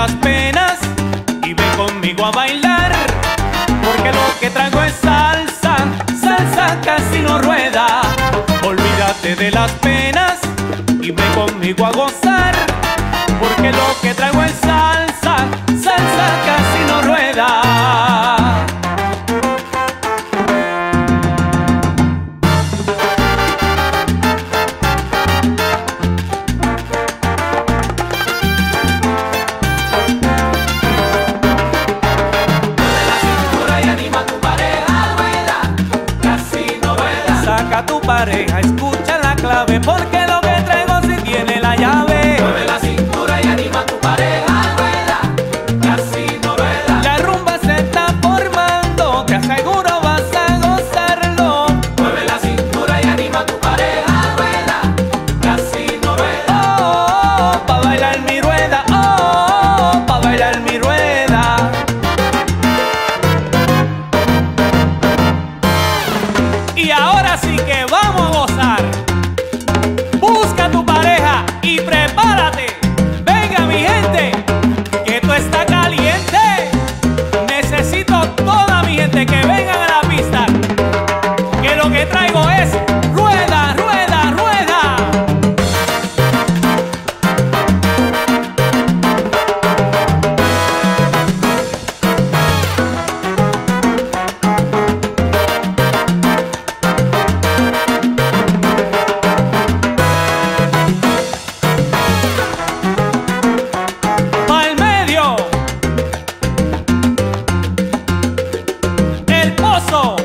las penas y ven conmigo a bailar, porque lo que traigo es salsa, salsa casi no rueda. Olvídate de las penas y ven conmigo a gozar, porque lo que traigo es salsa, salsa casi Y ahora sí. pasó?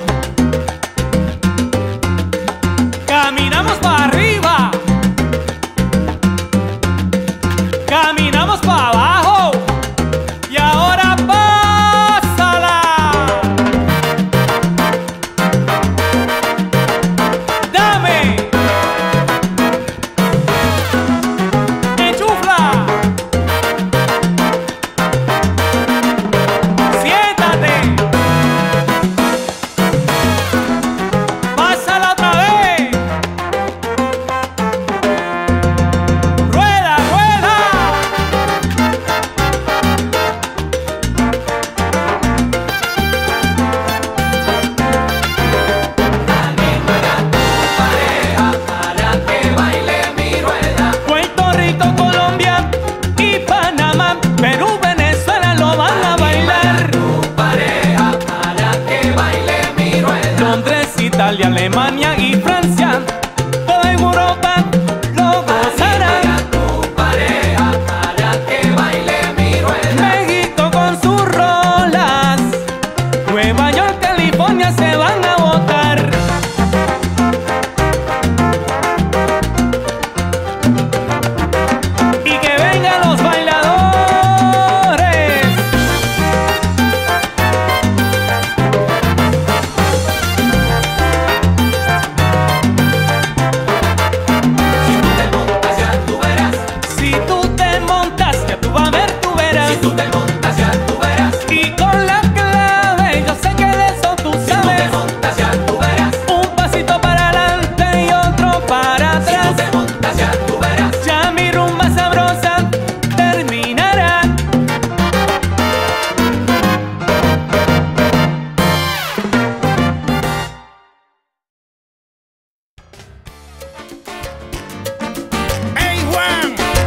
Alemania y Francia.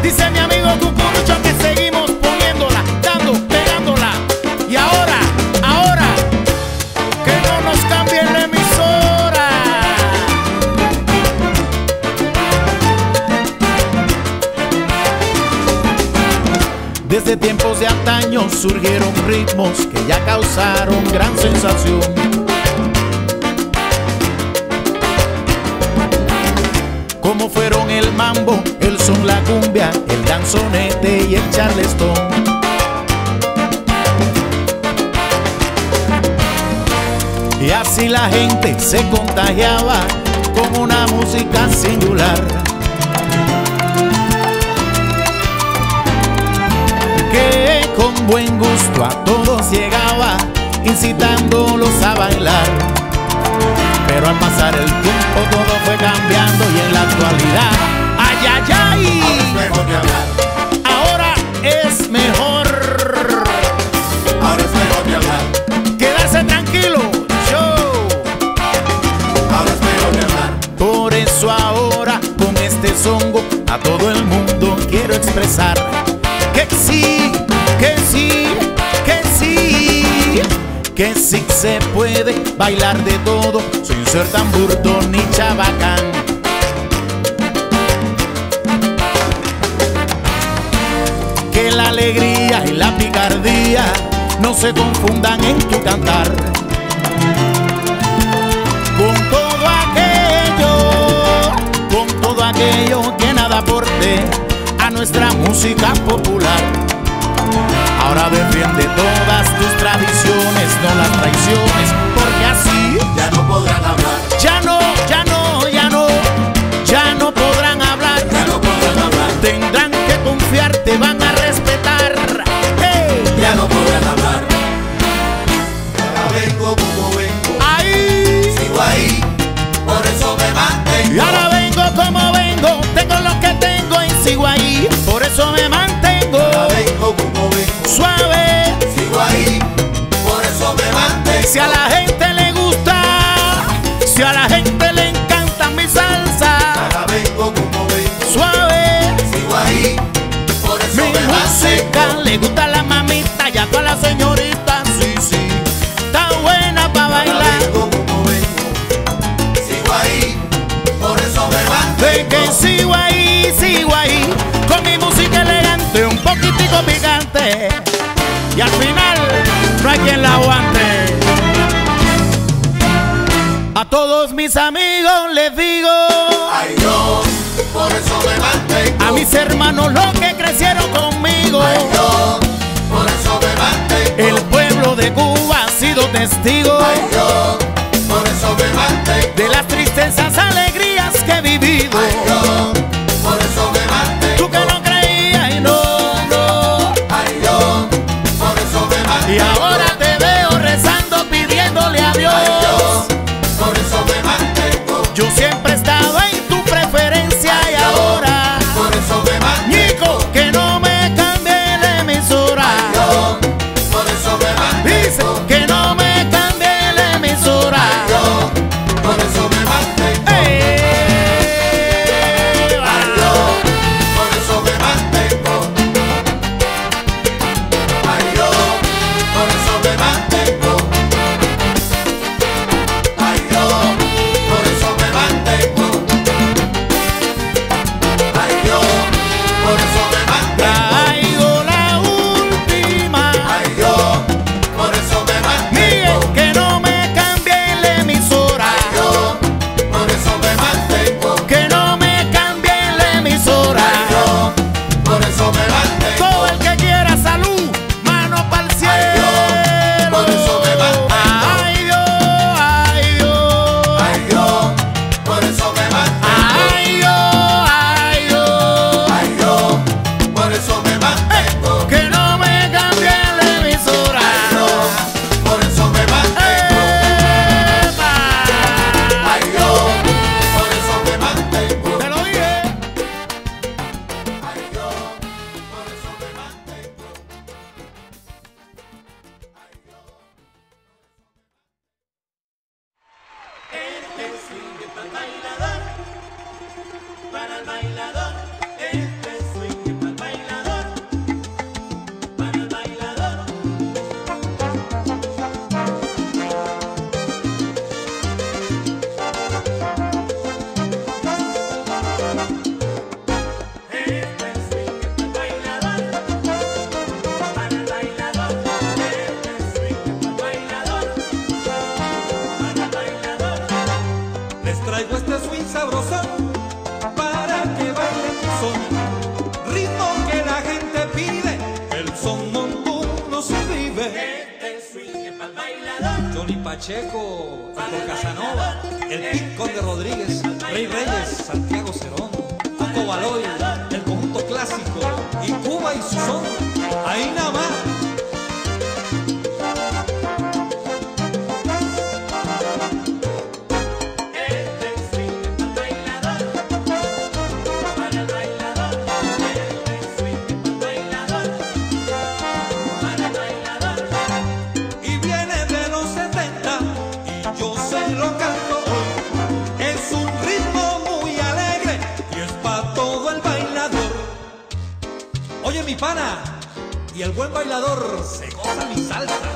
Dice mi amigo Cucurucho que seguimos poniéndola, dando, pegándola. Y ahora, ahora, que no nos cambien la emisora. Desde tiempos de antaño surgieron ritmos que ya causaron gran sensación como fueron el mambo, el son, la cumbia, el danzonete y el charleston. Y así la gente se contagiaba con una música singular. Que con buen gusto a todos llegaba, incitándolos a bailar. Pero al pasar el tiempo todo fue cambiando y en la actualidad, ay, ay, ay. Ahora es mejor bailar de todo sin ser tan burdo ni chabacán. Que la alegría y la picardía no se confundan en tu cantar con todo aquello, con todo aquello que nada aporte a nuestra música popular. Ahora defiende todas tus tradiciones, no las traiciones, Ya no podrán hablar. ya no, ya no, ya no, ya no podrán hablar. Ya no podrán hablar. Tendrán que confiar, te van a respetar. ¡Hey! Ya no podrán hablar. Ahora vengo como vengo. Ahí. Sigo ahí. Por eso me mantengo. Y ahora vengo como vengo, tengo lo que tengo y sigo ahí, por eso me mantengo Ahora vengo como vengo. suave. Sigo ahí. Por eso me mantengo. Si a la gente le gusta la mamita y a todas las señoritas, sí, sí. Está buena para bailar. vengo como vengo. Sigo ahí. Por eso me De que mantengo. sigo ahí, sigo ahí, con mi música elegante, un poquitico picante. Y al final, no hay quien la aguante. A todos mis amigos les digo, yo. Por eso me mantengo. a mis hermanos los que crecieron conmigo, Ay yo. Por eso me mantengo. el pueblo de Cuba ha sido testigo Ay yo. Por eso me mantengo. de las Para el bailador, Johnny Pacheco, Paco Casanova, el Picón de Rodríguez, Rey Reyes, Santiago Cerón, Paco Baloy, el conjunto clásico y Cuba y su son. Ahí nada más. Pana, y el buen bailador se goza mi salsa.